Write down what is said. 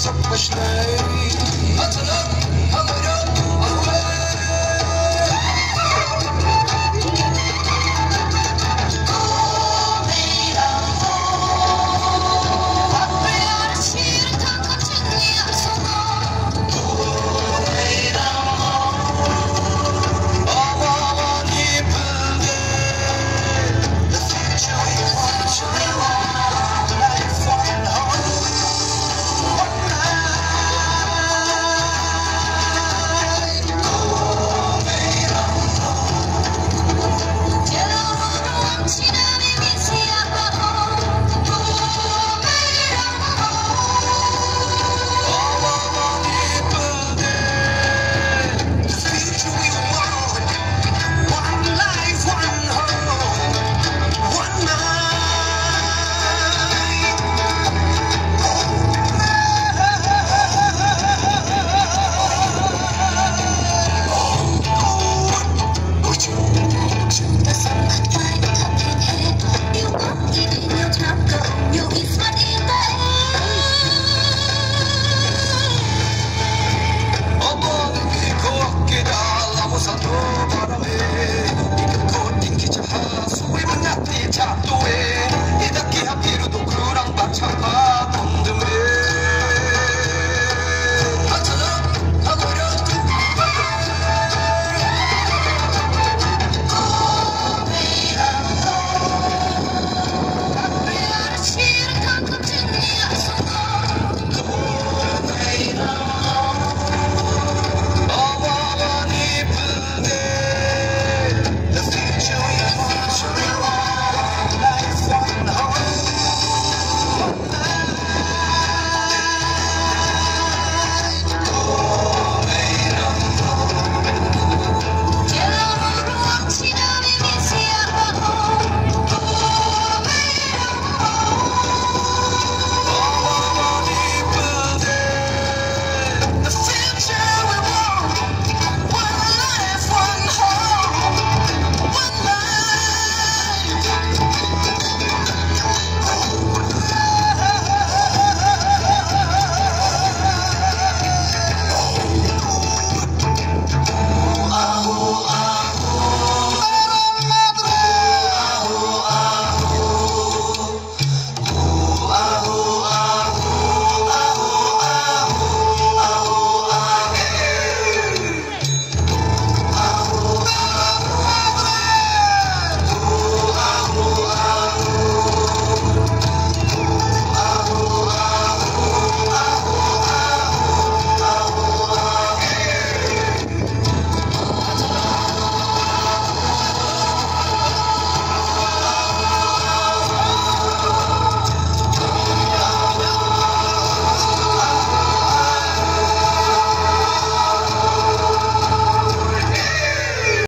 सब कुछ नहीं मतलब